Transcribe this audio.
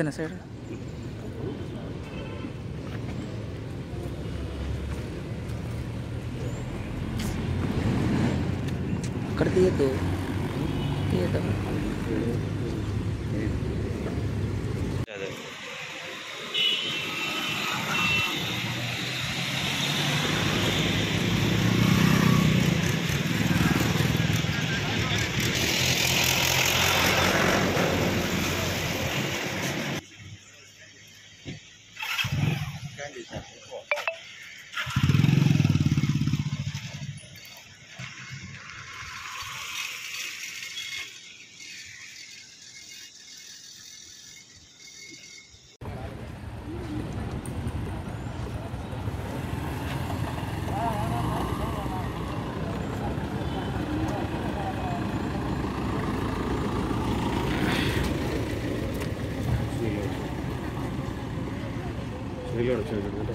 देना सर कर दिए तो ये तो. 这里不错。 되게 어렵죠 요즘도